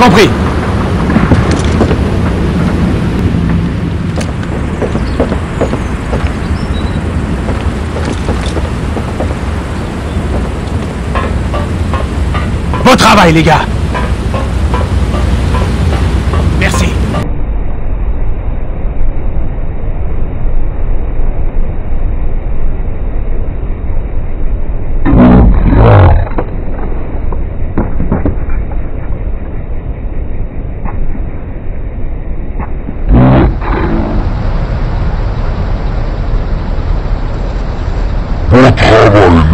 Compris. Bon travail, les gars. Bon travail,